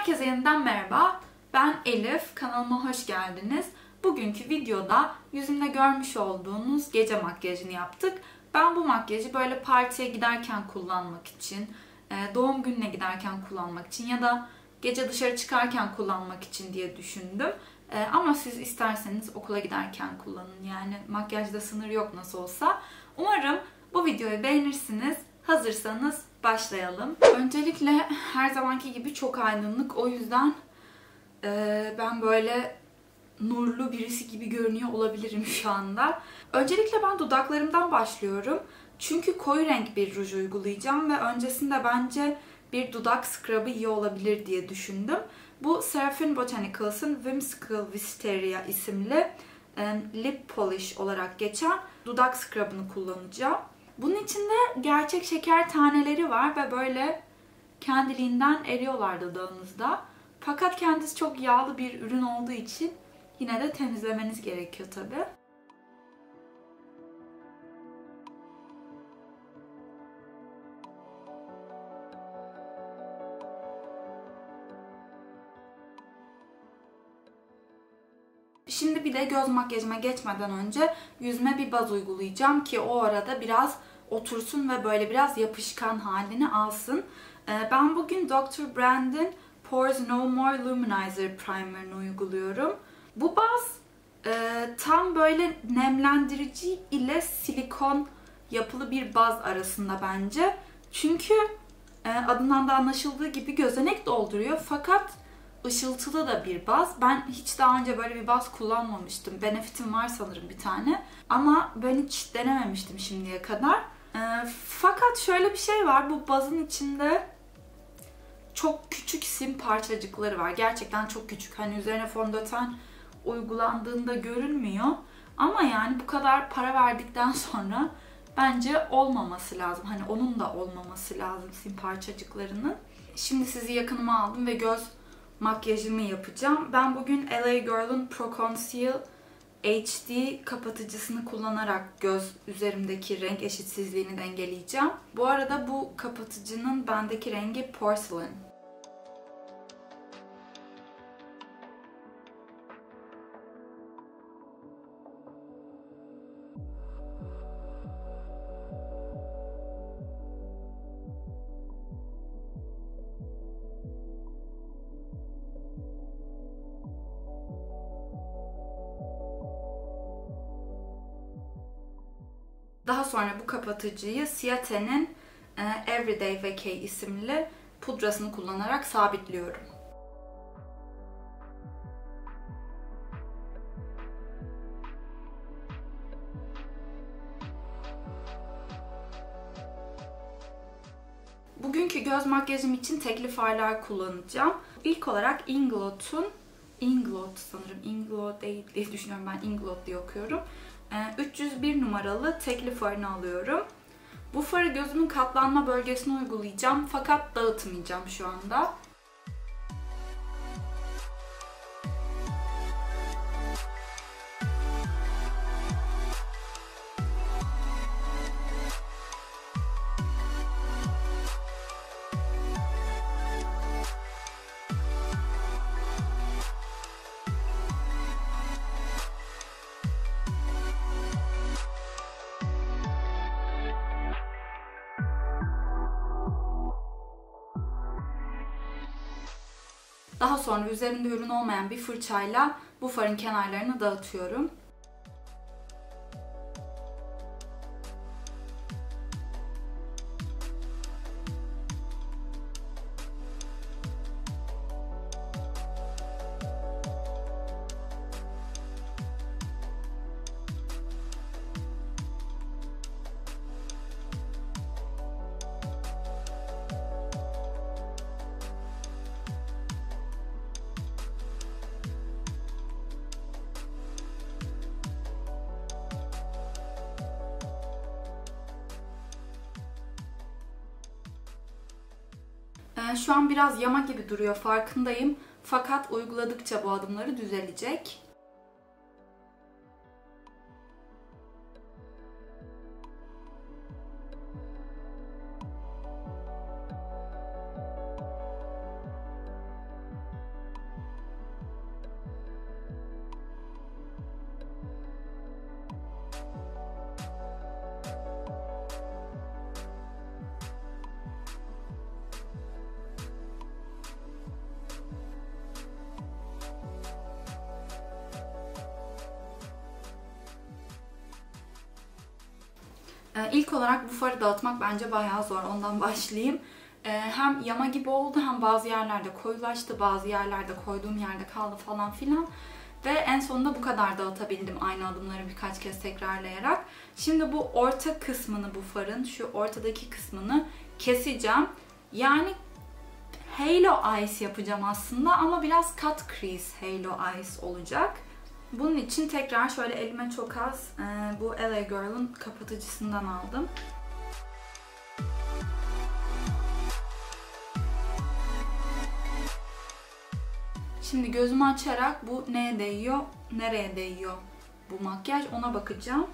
Herkese yeniden merhaba. Ben Elif. Kanalıma hoş geldiniz. Bugünkü videoda yüzümde görmüş olduğunuz gece makyajını yaptık. Ben bu makyajı böyle partiye giderken kullanmak için, e, doğum gününe giderken kullanmak için ya da gece dışarı çıkarken kullanmak için diye düşündüm. E, ama siz isterseniz okula giderken kullanın. Yani makyajda sınır yok nasıl olsa. Umarım bu videoyu beğenirsiniz. Hazırsanız başlayalım. Öncelikle her zamanki gibi çok aydınlık. O yüzden e, ben böyle nurlu birisi gibi görünüyor olabilirim şu anda. Öncelikle ben dudaklarımdan başlıyorum. Çünkü koyu renk bir ruj uygulayacağım ve öncesinde bence bir dudak scrub'ı iyi olabilir diye düşündüm. Bu Seraphine Botanicals'ın Whimsical Wisteria isimli e, lip polish olarak geçen dudak scrub'ını kullanacağım. Bunun içinde gerçek şeker taneleri var ve böyle kendiliğinden eriyorlar dudağınızda. Fakat kendisi çok yağlı bir ürün olduğu için yine de temizlemeniz gerekiyor tabi. Şimdi bir de göz makyajıma geçmeden önce yüzüme bir baz uygulayacağım ki o arada biraz otursun ve böyle biraz yapışkan halini alsın. Ee, ben bugün Dr. Brand'in Pores No More Luminizer Primer'ını uyguluyorum. Bu baz e, tam böyle nemlendirici ile silikon yapılı bir baz arasında bence. Çünkü e, adından da anlaşıldığı gibi gözenek dolduruyor fakat ışıltılı da bir baz. Ben hiç daha önce böyle bir baz kullanmamıştım. Benefit'im var sanırım bir tane. Ama ben hiç denememiştim şimdiye kadar. E, fakat şöyle bir şey var. Bu bazın içinde çok küçük sim parçacıkları var. Gerçekten çok küçük. Hani üzerine fondöten uygulandığında görünmüyor. Ama yani bu kadar para verdikten sonra bence olmaması lazım. Hani onun da olmaması lazım sim parçacıklarının. Şimdi sizi yakınıma aldım ve göz makyajımı yapacağım. Ben bugün LA Girl'ın Pro Conceal HD kapatıcısını kullanarak göz üzerimdeki renk eşitsizliğini dengeleyeceğim. Bu arada bu kapatıcının bendeki rengi Porcelain. Daha sonra bu kapatıcıyı Ciate'nin e, Everyday Vacay isimli pudrasını kullanarak sabitliyorum. Bugünkü göz makyajım için tekli farlar kullanacağım. İlk olarak Inglot'un Inglot sanırım Inglot değil diye düşünüyorum ben Inglot diye okuyorum. 301 ee, numaralı tekli farını alıyorum. Bu farı gözümün katlanma bölgesine uygulayacağım fakat dağıtmayacağım şu anda. Daha sonra üzerinde ürün olmayan bir fırçayla bu farın kenarlarını dağıtıyorum. Şu an biraz yama gibi duruyor farkındayım. Fakat uyguladıkça bu adımları düzelecek. Ee, ilk olarak bu farı dağıtmak bence bayağı zor. Ondan başlayayım. Ee, hem yama gibi oldu hem bazı yerlerde koyulaştı, bazı yerlerde koyduğum yerde kaldı falan filan. Ve en sonunda bu kadar dağıtabildim aynı adımları birkaç kez tekrarlayarak. Şimdi bu orta kısmını bu farın, şu ortadaki kısmını keseceğim. Yani Halo Ice yapacağım aslında ama biraz cut crease Halo Ice olacak. Bunun için tekrar şöyle elime çok az e, bu LA Girl'ın kapatıcısından aldım. Şimdi gözümü açarak bu neye değiyor, nereye değiyor bu makyaj ona bakacağım.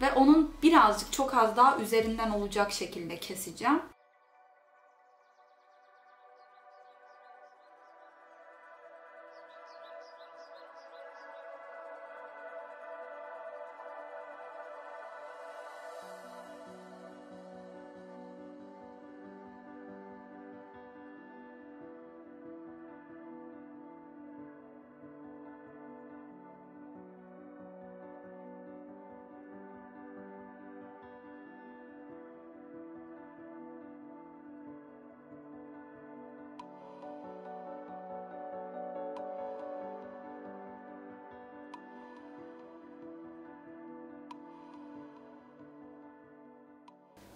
Ve onun birazcık çok az daha üzerinden olacak şekilde keseceğim.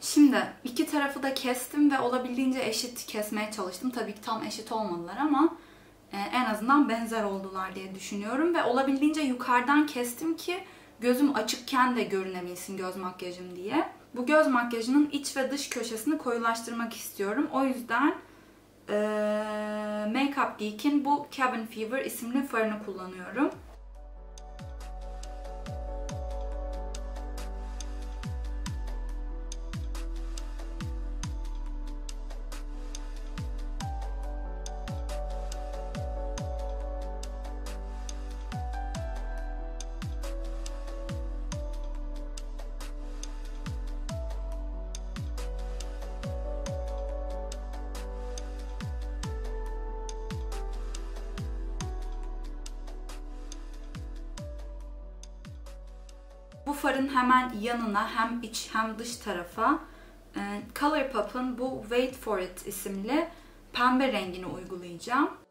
Şimdi iki tarafı da kestim ve olabildiğince eşit kesmeye çalıştım. Tabii ki tam eşit olmadılar ama e, en azından benzer oldular diye düşünüyorum. Ve olabildiğince yukarıdan kestim ki gözüm açıkken de görünebilsin göz makyajım diye. Bu göz makyajının iç ve dış köşesini koyulaştırmak istiyorum. O yüzden e, Makeup Geek'in bu Cabin Fever isimli farını kullanıyorum. Farın hemen yanına hem iç hem dış tarafa e, Colourpop'un bu Wait For It isimli pembe rengini uygulayacağım.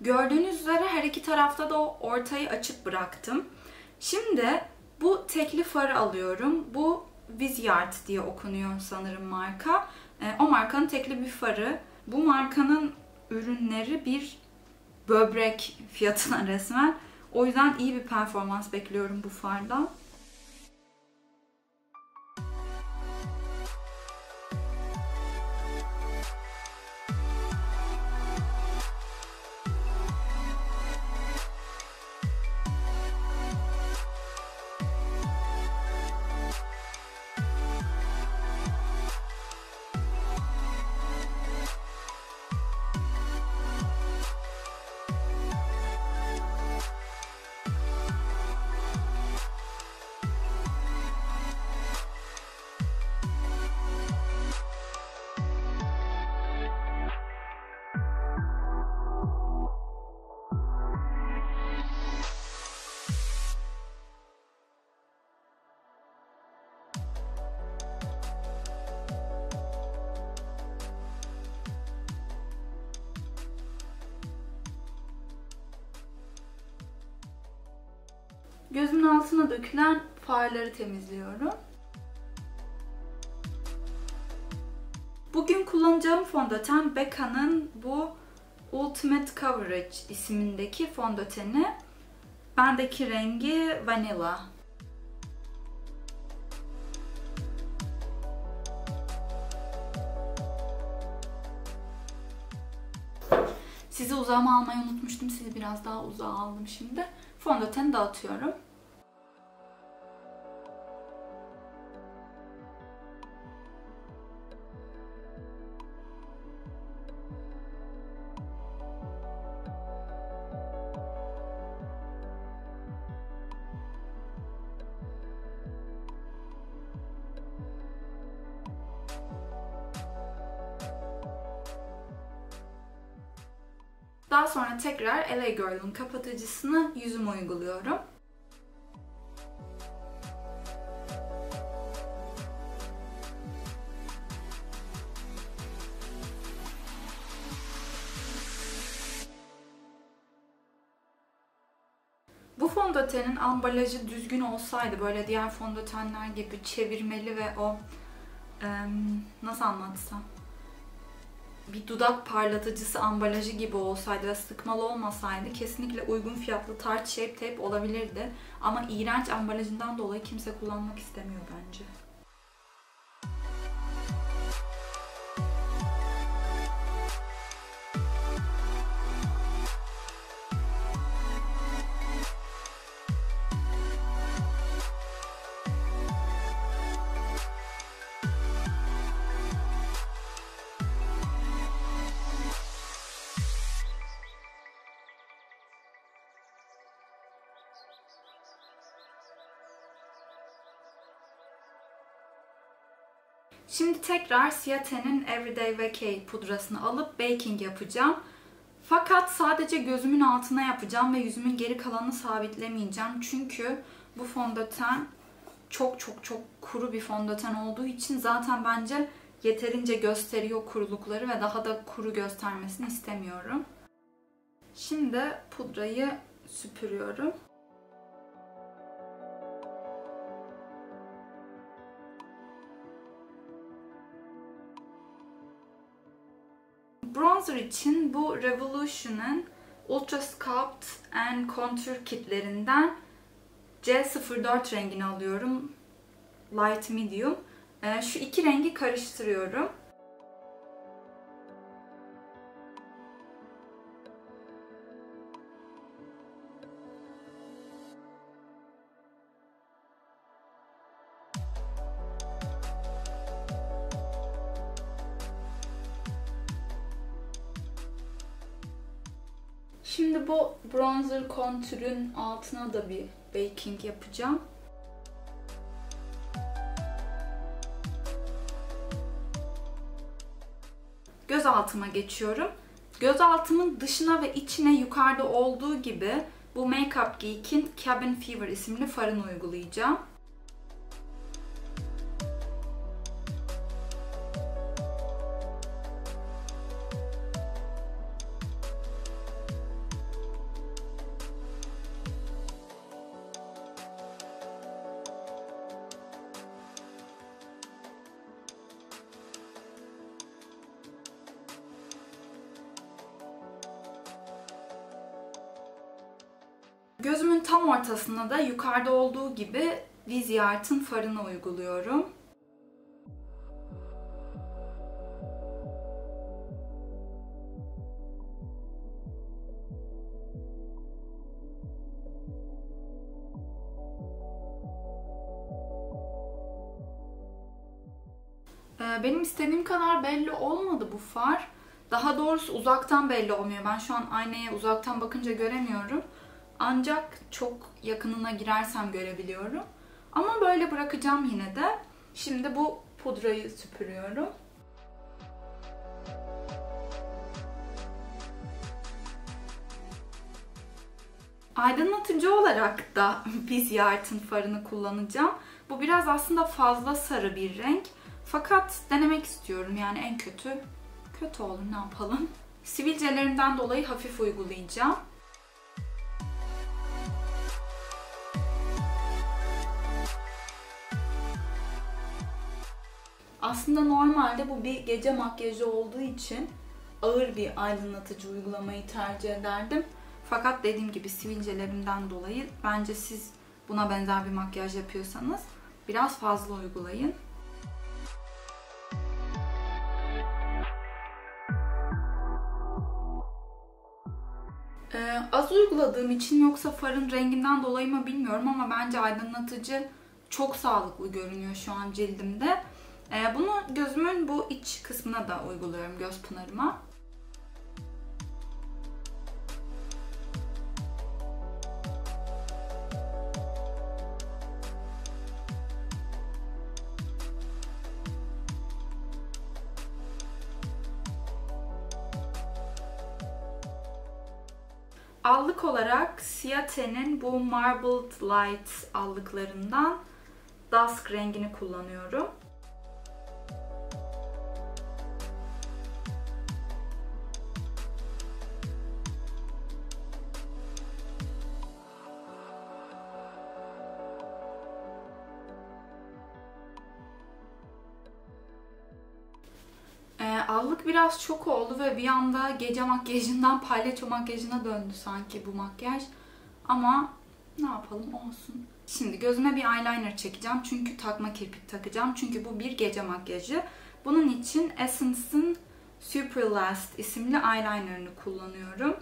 Gördüğünüz üzere her iki tarafta da o ortayı açık bıraktım. Şimdi bu tekli farı alıyorum. Bu Vizyard diye okunuyor sanırım marka. E, o markanın tekli bir farı. Bu markanın ürünleri bir böbrek fiyatına resmen. O yüzden iyi bir performans bekliyorum bu fardan. Gözümün altına dökülen farları temizliyorum. Bugün kullanacağım fondöten Becca'nın bu Ultimate Coverage ismindeki fondöteni. Bendeki rengi vanilla. Sizi uzağıma almayı unutmuştum. Sizi biraz daha uzağa aldım şimdi. Fondöteni dağıtıyorum. Daha sonra tekrar LA Girl'ın kapatıcısını yüzüme uyguluyorum. Bu fondötenin ambalajı düzgün olsaydı böyle diğer fondötenler gibi çevirmeli ve o nasıl anlatsam bir dudak parlatıcısı ambalajı gibi olsaydı ve sıkmalı olmasaydı kesinlikle uygun fiyatlı Tarte Shape Tape olabilirdi. Ama iğrenç ambalajından dolayı kimse kullanmak istemiyor bence. Tekrar Ciate'nin Everyday Vacay pudrasını alıp baking yapacağım. Fakat sadece gözümün altına yapacağım ve yüzümün geri kalanını sabitlemeyeceğim. Çünkü bu fondöten çok çok çok kuru bir fondöten olduğu için zaten bence yeterince gösteriyor kurulukları ve daha da kuru göstermesini istemiyorum. Şimdi pudrayı süpürüyorum. Bronzer için bu Revolution'ın Ultra Sculpt and Contour kitlerinden C04 rengini alıyorum. Light Medium. Ee, şu iki rengi karıştırıyorum. Kontürün altına da bir baking yapacağım. Göz altıma geçiyorum. Göz altımın dışına ve içine yukarıda olduğu gibi bu Makeup Geek'in Cabin Fever isimli farını uygulayacağım. Da yukarıda olduğu gibi Vizyart'ın farını uyguluyorum. Ee, benim istediğim kadar belli olmadı bu far. Daha doğrusu uzaktan belli olmuyor. Ben şu an aynaya uzaktan bakınca göremiyorum. Ancak çok yakınına girersem görebiliyorum. Ama böyle bırakacağım yine de. Şimdi bu pudrayı süpürüyorum. Aydınlatıcı olarak da biz Yart'ın farını kullanacağım. Bu biraz aslında fazla sarı bir renk. Fakat denemek istiyorum yani en kötü kötü olur ne yapalım. Sivilcelerinden dolayı hafif uygulayacağım. Aslında normalde bu bir gece makyajı olduğu için ağır bir aydınlatıcı uygulamayı tercih ederdim. Fakat dediğim gibi sivilcelerimden dolayı bence siz buna benzer bir makyaj yapıyorsanız biraz fazla uygulayın. Ee, az uyguladığım için yoksa farın renginden dolayı mı bilmiyorum ama bence aydınlatıcı çok sağlıklı görünüyor şu an cildimde. Ee, bunu gözümün bu iç kısmına da uyguluyorum göz pınarıma. Allık olarak Ciate'nin bu Marbled Light allıklarından Dusk rengini kullanıyorum. Biraz çok oldu ve bir anda gece makyajından palyaço makyajına döndü sanki bu makyaj. Ama ne yapalım olsun. Şimdi gözüme bir eyeliner çekeceğim. Çünkü takma kirpik takacağım. Çünkü bu bir gece makyajı. Bunun için Essence'ın Super Last isimli eyelinerını kullanıyorum.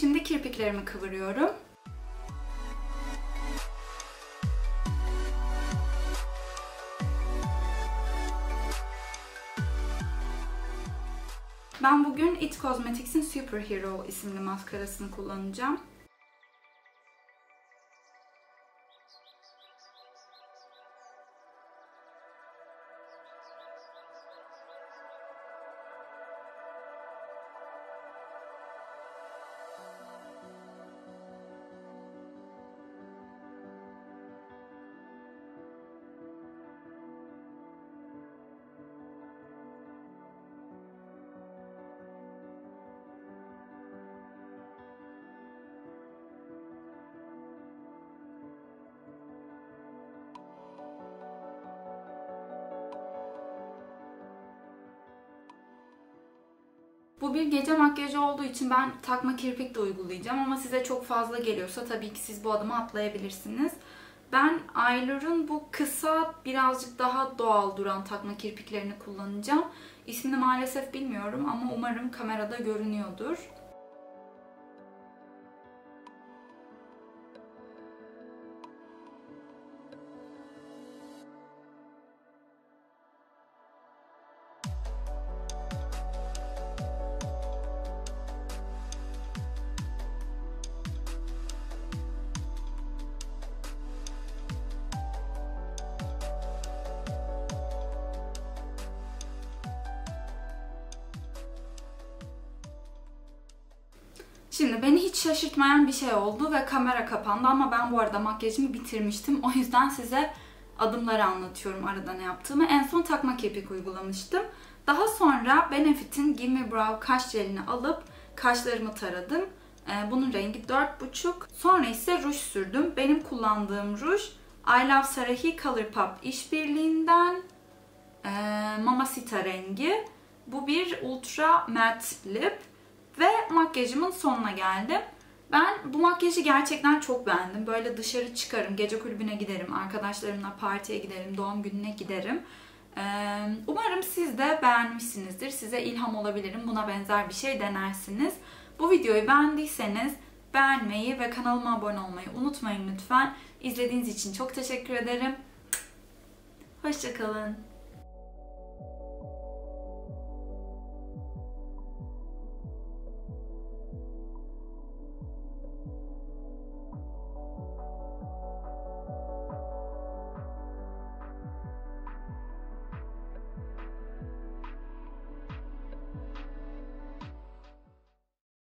Şimdi kirpiklerimi kıvırıyorum. Ben bugün It Cosmetics'in Superhero isimli maskarasını kullanacağım. Bu bir gece makyajı olduğu için ben takma kirpik de uygulayacağım ama size çok fazla geliyorsa tabii ki siz bu adımı atlayabilirsiniz. Ben Aylur'un bu kısa birazcık daha doğal duran takma kirpiklerini kullanacağım. İsmini maalesef bilmiyorum ama umarım kamerada görünüyordur. Şimdi beni hiç şaşırtmayan bir şey oldu ve kamera kapandı ama ben bu arada makyajımı bitirmiştim. O yüzden size adımları anlatıyorum arada ne yaptığımı. En son takma kirpik uygulamıştım. Daha sonra Benefit'in Gimme Brow kaş jelini alıp kaşlarımı taradım. Ee, bunun rengi 4.5. Sonra ise ruj sürdüm. Benim kullandığım ruj I Love Sarahi Colourpop işbirliğinden e, Mamacita rengi. Bu bir ultra matte lip. Ve makyajımın sonuna geldim. Ben bu makyajı gerçekten çok beğendim. Böyle dışarı çıkarım, gece kulübüne giderim, arkadaşlarımla partiye giderim, doğum gününe giderim. Umarım siz de beğenmişsinizdir. Size ilham olabilirim. Buna benzer bir şey denersiniz. Bu videoyu beğendiyseniz beğenmeyi ve kanalıma abone olmayı unutmayın lütfen. İzlediğiniz için çok teşekkür ederim. Hoşçakalın.